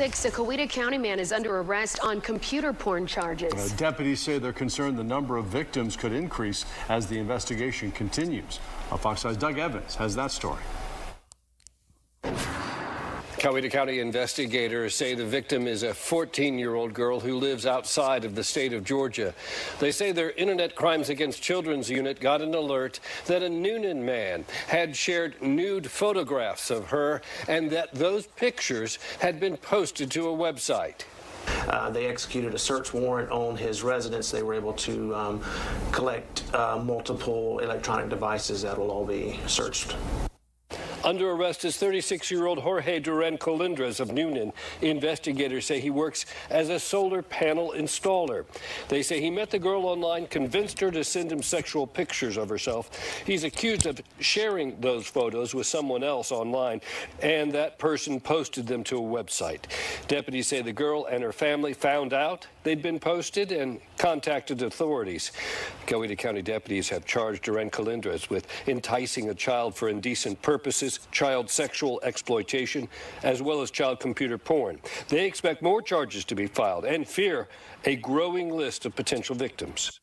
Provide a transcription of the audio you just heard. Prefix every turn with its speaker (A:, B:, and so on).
A: Six, a Coweta County man is under arrest on computer porn charges.
B: Uh, deputies say they're concerned the number of victims could increase as the investigation continues. Fox 5's Doug Evans has that story.
C: Coweta County investigators say the victim is a 14-year-old girl who lives outside of the state of Georgia. They say their Internet Crimes Against Children's unit got an alert that a Newnan man had shared nude photographs of her and that those pictures had been posted to a website.
D: Uh, they executed a search warrant on his residence. They were able to um, collect uh, multiple electronic devices that will all be searched.
C: Under arrest is 36-year-old Jorge Duran Colindres of Newnan. Investigators say he works as a solar panel installer. They say he met the girl online, convinced her to send him sexual pictures of herself. He's accused of sharing those photos with someone else online, and that person posted them to a website. Deputies say the girl and her family found out they'd been posted and contacted authorities. Coweta County deputies have charged Duran Colindres with enticing a child for indecent purposes child sexual exploitation, as well as child computer porn. They expect more charges to be filed and fear a growing list of potential victims.